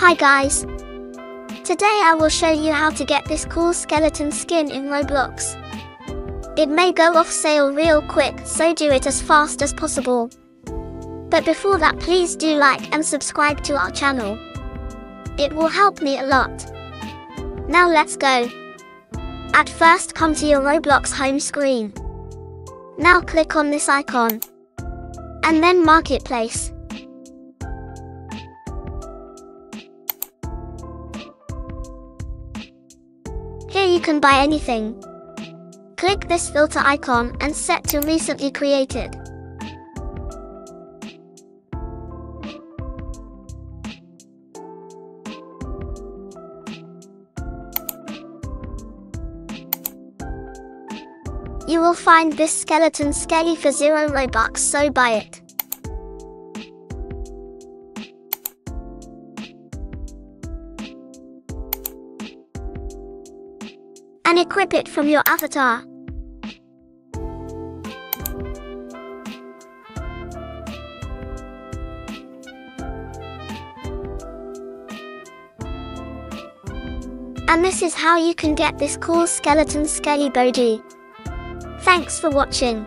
Hi guys! Today I will show you how to get this cool skeleton skin in Roblox. It may go off sale real quick, so do it as fast as possible. But before that please do like and subscribe to our channel. It will help me a lot. Now let's go. At first come to your Roblox home screen. Now click on this icon. And then Marketplace. You can buy anything. Click this filter icon and set to recently created. You will find this skeleton skelly for 0 Robux so buy it. And equip it from your avatar. And this is how you can get this cool skeleton skelly body. Thanks for watching.